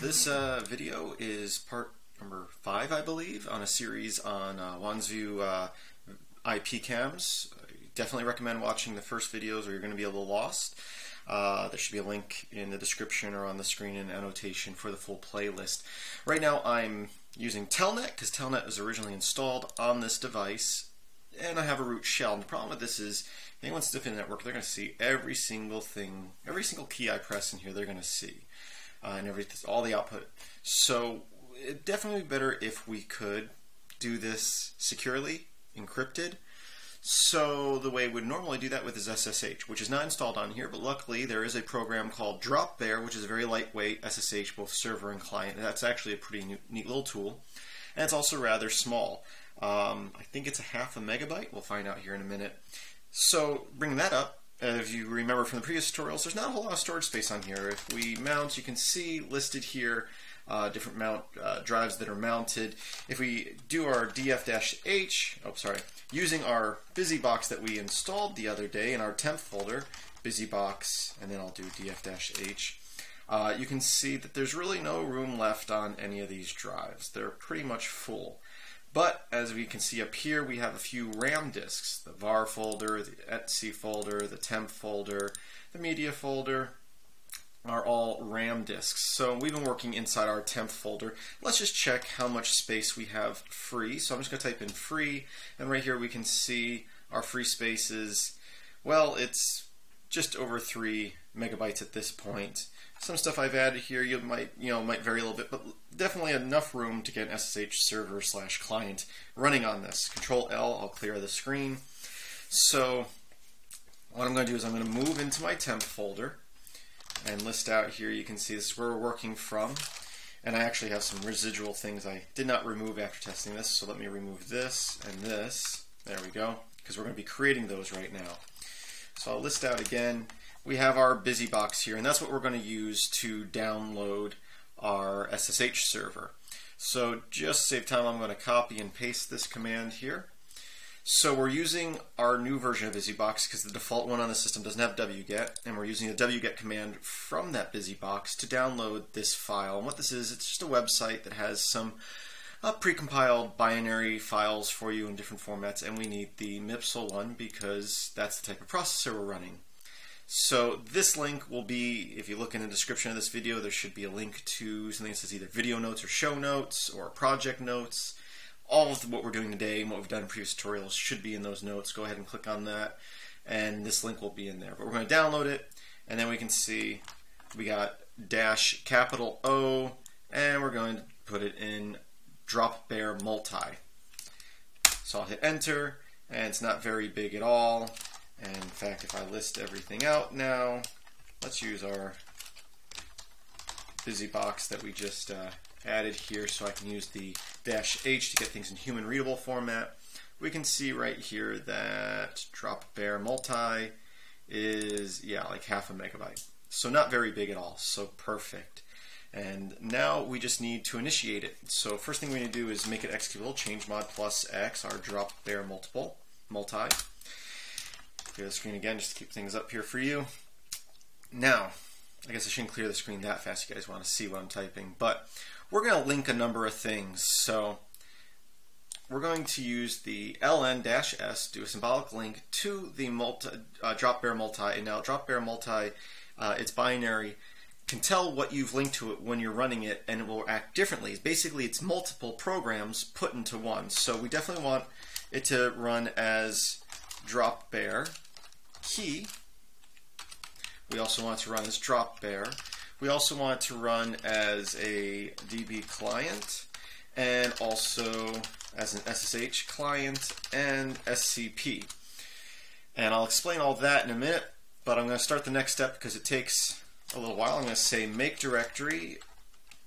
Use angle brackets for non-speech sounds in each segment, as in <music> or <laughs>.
This uh, video is part number five, I believe, on a series on uh, Wansview uh, IP cams. I definitely recommend watching the first videos or you're going to be a little lost. Uh, there should be a link in the description or on the screen in annotation for the full playlist. Right now I'm using Telnet because Telnet was originally installed on this device and I have a root shell. And the problem with this is if anyone's the network, they're going to see every single thing, every single key I press in here, they're going to see uh, and everything, all the output. So it definitely be better if we could do this securely, encrypted. So the way we would normally do that with is SSH, which is not installed on here, but luckily there is a program called Dropbear, which is a very lightweight SSH, both server and client. And that's actually a pretty neat, neat little tool. And it's also rather small. Um, I think it's a half a megabyte. We'll find out here in a minute. So bring that up, if you remember from the previous tutorials, there's not a whole lot of storage space on here. If we mount, you can see listed here uh, different mount uh, drives that are mounted. If we do our df-h, oh sorry, using our BusyBox that we installed the other day in our temp folder, BusyBox, and then I'll do df-h, uh, you can see that there's really no room left on any of these drives. They're pretty much full. But as we can see up here, we have a few RAM disks, the var folder, the etc folder, the temp folder, the media folder, are all RAM disks. So we've been working inside our temp folder. Let's just check how much space we have free. So I'm just going to type in free, and right here we can see our free space is, well, it's just over 3 megabytes at this point. Some stuff I've added here you might you know might vary a little bit, but definitely enough room to get an SSH server slash client running on this. Control L, I'll clear the screen. So what I'm going to do is I'm going to move into my temp folder and list out here. You can see this is where we're working from. And I actually have some residual things I did not remove after testing this. So let me remove this and this. There we go. Because we're going to be creating those right now. So I'll list out again we have our BusyBox here, and that's what we're going to use to download our SSH server. So just to save time, I'm going to copy and paste this command here. So we're using our new version of BusyBox because the default one on the system doesn't have wget, and we're using the wget command from that BusyBox to download this file. And what this is, it's just a website that has some uh, precompiled binary files for you in different formats, and we need the MIPSL one because that's the type of processor we're running. So this link will be, if you look in the description of this video, there should be a link to something that says either video notes or show notes or project notes. All of what we're doing today and what we've done in previous tutorials should be in those notes. Go ahead and click on that and this link will be in there. But we're going to download it and then we can see we got dash capital O and we're going to put it in Dropbear multi. So I'll hit enter and it's not very big at all. And in fact, if I list everything out now, let's use our BusyBox that we just uh, added here so I can use the dash H to get things in human readable format. We can see right here that Dropbear multi is, yeah, like half a megabyte. So not very big at all, so perfect. And now we just need to initiate it. So first thing we need to do is make it executable, change mod plus X, our drop Dropbear multiple, multi. Clear the screen again just to keep things up here for you. Now, I guess I shouldn't clear the screen that fast. You guys want to see what I'm typing. But we're going to link a number of things. So we're going to use the ln-s, do a symbolic link to the multi, uh, Dropbear multi. And now drop Dropbear multi, uh, it's binary, can tell what you've linked to it when you're running it, and it will act differently. Basically, it's multiple programs put into one. So we definitely want it to run as Dropbear key. We also want to run as Dropbear. We also want it to run as a DB client and also as an SSH client and SCP. And I'll explain all that in a minute, but I'm going to start the next step because it takes a little while. I'm going to say make directory,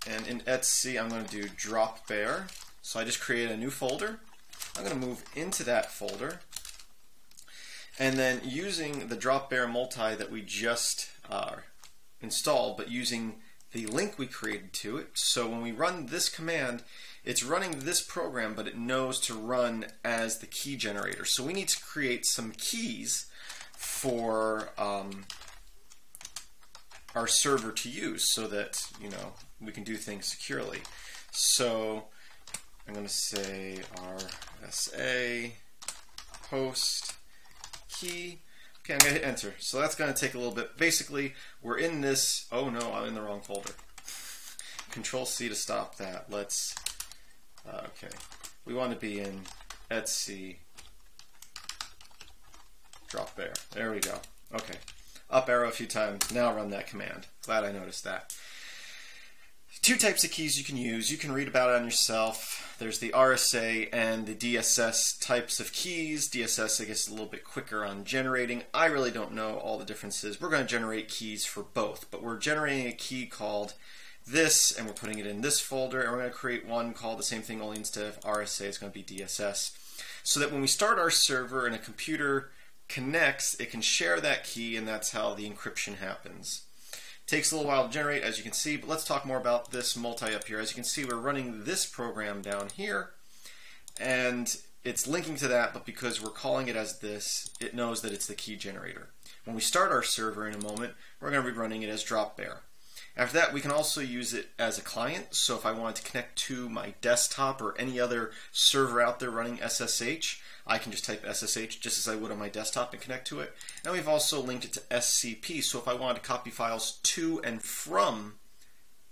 and in etc I'm going to do dropbear. So I just create a new folder. I'm going to move into that folder. And then using the Dropbear multi that we just uh, installed, but using the link we created to it. So when we run this command, it's running this program, but it knows to run as the key generator. So we need to create some keys for um, our server to use so that, you know, we can do things securely. So I'm going to say RSA host key. Okay, I'm going to hit enter. So that's going to take a little bit. Basically, we're in this. Oh no, I'm in the wrong folder. Control C to stop that. Let's. Uh, okay, we want to be in etc dropbear. There we go. Okay, up arrow a few times. Now run that command. Glad I noticed that. Two types of keys you can use. You can read about it on yourself. There's the RSA and the DSS types of keys. DSS, I guess, is a little bit quicker on generating. I really don't know all the differences. We're going to generate keys for both, but we're generating a key called this, and we're putting it in this folder, and we're going to create one called the same thing, only instead of RSA, it's going to be DSS. So that when we start our server and a computer connects, it can share that key, and that's how the encryption happens. Takes a little while to generate, as you can see, but let's talk more about this multi up here. As you can see, we're running this program down here, and it's linking to that, but because we're calling it as this, it knows that it's the key generator. When we start our server in a moment, we're going to be running it as dropbear. After that, we can also use it as a client. So if I wanted to connect to my desktop or any other server out there running SSH, I can just type SSH just as I would on my desktop and connect to it. And we've also linked it to SCP. So if I wanted to copy files to and from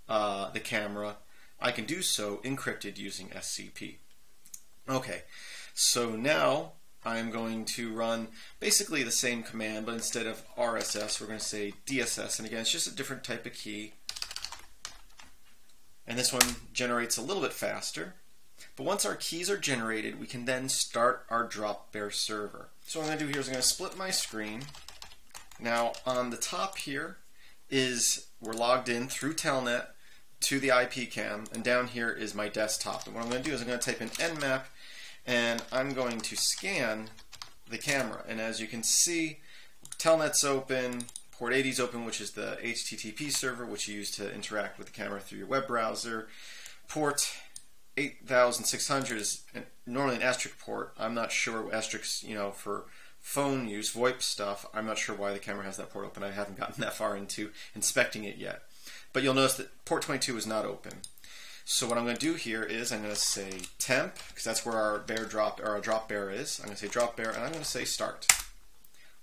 uh, the camera, I can do so encrypted using SCP. Okay, so now I'm going to run basically the same command, but instead of RSS, we're going to say DSS. And again, it's just a different type of key. And this one generates a little bit faster. But once our keys are generated, we can then start our dropbear server. So what I'm going to do here is I'm going to split my screen. Now on the top here is we're logged in through Telnet to the IP cam, and down here is my desktop. And what I'm going to do is I'm going to type in nmap and I'm going to scan the camera. And as you can see, Telnet's open, port 80 is open, which is the HTTP server, which you use to interact with the camera through your web browser. Port 8600 is normally an asterisk port. I'm not sure asterisk, you know, for phone use, VoIP stuff. I'm not sure why the camera has that port open. I haven't gotten <laughs> that far into inspecting it yet. But you'll notice that port 22 is not open. So what I'm going to do here is I'm going to say temp, because that's where our bear drop, or our drop bear is. I'm going to say drop bear, and I'm going to say start.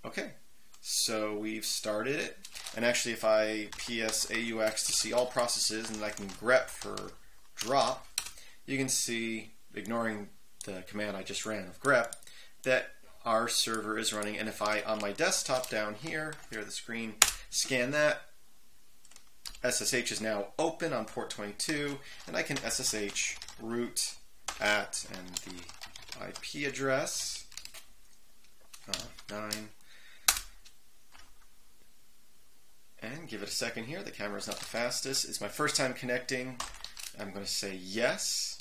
Okay, so we've started it. And actually, if I psaux to see all processes, and I can grep for drop, you can see, ignoring the command I just ran of grep, that our server is running. And if I, on my desktop down here, here the screen, scan that, SSH is now open on port 22, and I can SSH root at and the IP address uh, 9 and give it a second here. The camera is not the fastest. It's my first time connecting. I'm going to say yes.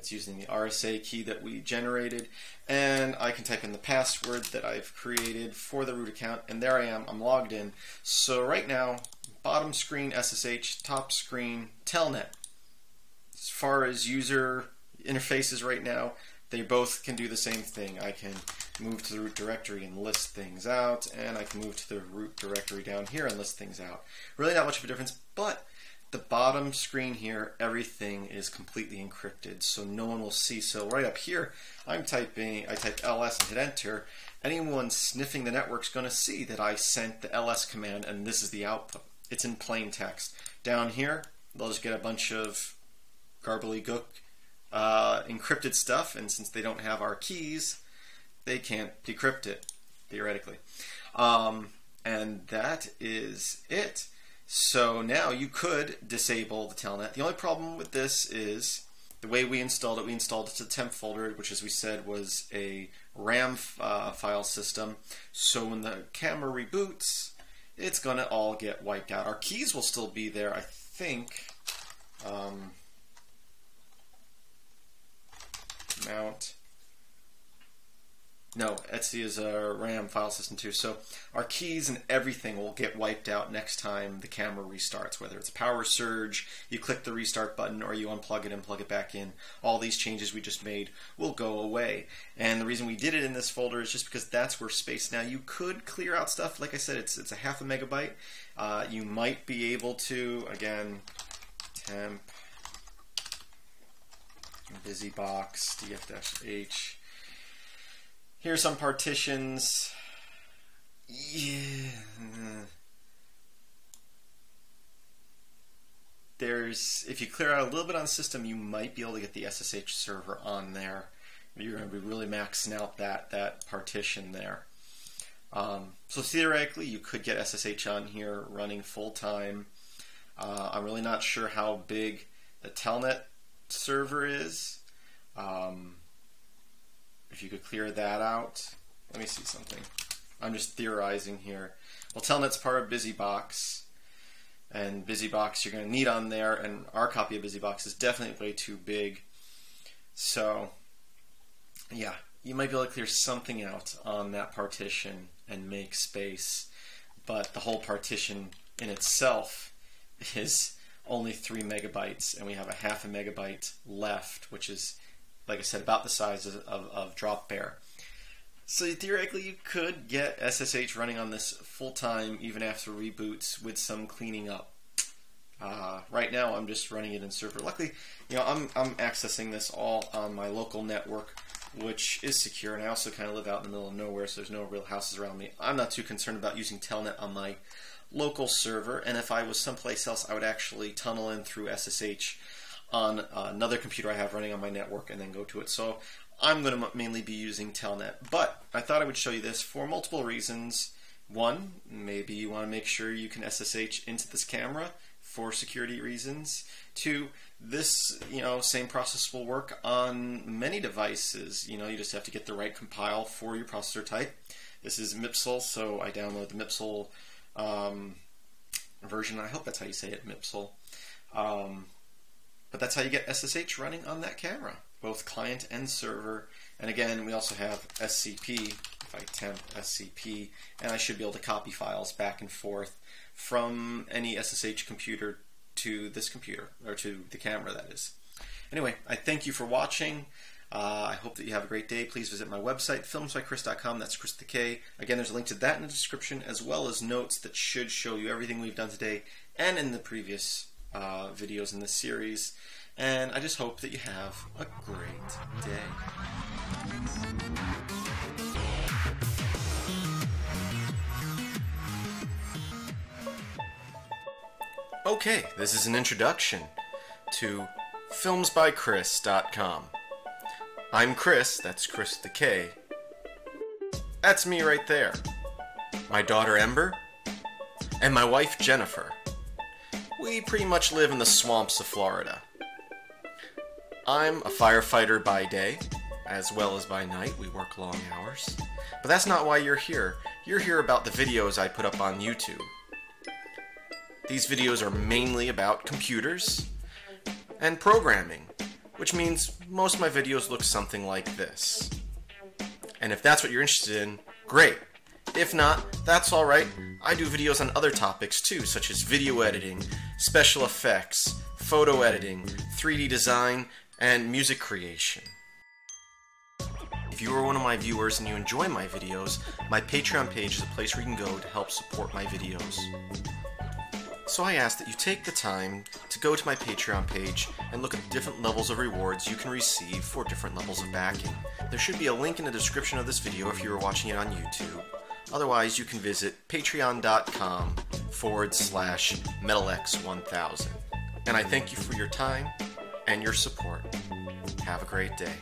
That's using the RSA key that we generated. And I can type in the password that I've created for the root account. And there I am. I'm logged in. So right now, bottom screen SSH, top screen Telnet. As far as user interfaces right now, they both can do the same thing. I can move to the root directory and list things out, and I can move to the root directory down here and list things out. Really not much of a difference, but the bottom screen here, everything is completely encrypted, so no one will see. So right up here, I'm typing, I type ls and hit enter. Anyone sniffing the network is going to see that I sent the ls command, and this is the output. It's in plain text. Down here, they'll just get a bunch of garbly-gook uh, encrypted stuff, and since they don't have our keys, they can't decrypt it, theoretically. Um, and that is it. So now you could disable the telnet. The only problem with this is the way we installed it. We installed it to the temp folder, which, as we said, was a RAM uh, file system. So when the camera reboots, it's going to all get wiped out. Our keys will still be there, I think. Um, mount. No, Etsy is a RAM file system too. So our keys and everything will get wiped out next time the camera restarts. Whether it's a power surge, you click the restart button, or you unplug it and plug it back in. All these changes we just made will go away. And the reason we did it in this folder is just because that's where space. Now you could clear out stuff. Like I said, it's it's a half a megabyte. Uh, you might be able to again temp busybox df-h. Here's some partitions. Yeah. There's, if you clear out a little bit on the system, you might be able to get the SSH server on there. You're going to be really maxing out that, that partition there. Um, so theoretically, you could get SSH on here running full time. Uh, I'm really not sure how big the Telnet server is. Um, if you could clear that out. Let me see something. I'm just theorizing here. Well, Telnet's part of BusyBox, and BusyBox you're going to need on there, and our copy of BusyBox is definitely way too big. So, yeah, you might be able to clear something out on that partition and make space, but the whole partition in itself is only three megabytes, and we have a half a megabyte left, which is, like I said, about the size of, of, of Dropbear. So theoretically, you could get SSH running on this full time, even after reboots, with some cleaning up. Uh, right now, I'm just running it in server. Luckily, you know, I'm I'm accessing this all on my local network, which is secure, and I also kind of live out in the middle of nowhere, so there's no real houses around me. I'm not too concerned about using Telnet on my local server, and if I was someplace else, I would actually tunnel in through SSH on another computer I have running on my network and then go to it. So I'm going to mainly be using Telnet, but I thought I would show you this for multiple reasons. One, maybe you want to make sure you can SSH into this camera for security reasons. Two, this you know same process will work on many devices. You know, you just have to get the right compile for your processor type. This is MIPSL, so I download the MIPSL um, version. I hope that's how you say it, MIPSL. Um, but that's how you get SSH running on that camera, both client and server. And again, we also have SCP, if I temp SCP, and I should be able to copy files back and forth from any SSH computer to this computer, or to the camera, that is. Anyway, I thank you for watching. Uh, I hope that you have a great day. Please visit my website, filmsbykris.com. That's Kris the K. Again, there's a link to that in the description, as well as notes that should show you everything we've done today and in the previous uh, videos in this series. And I just hope that you have a great day. Okay, this is an introduction to filmsbykris.com. I'm Kris, that's Kris the K. That's me right there. My daughter Ember, and my wife Jennifer. We pretty much live in the swamps of Florida. I'm a firefighter by day, as well as by night. We work long hours. But that's not why you're here. You're here about the videos I put up on YouTube. These videos are mainly about computers and programming which means most of my videos look something like this. And if that's what you're interested in, great. If not, that's alright. I do videos on other topics too, such as video editing, special effects, photo editing, 3D design, and music creation. If you are one of my viewers and you enjoy my videos, my Patreon page is a place where you can go to help support my videos. So I ask that you take the time to go to my Patreon page and look at the different levels of rewards you can receive for different levels of backing. There should be a link in the description of this video if you are watching it on YouTube. Otherwise, you can visit patreon.com forward slash metalx1000. And I thank you for your time and your support. Have a great day.